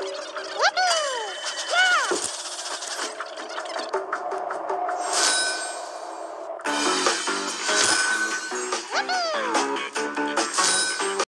Whoop!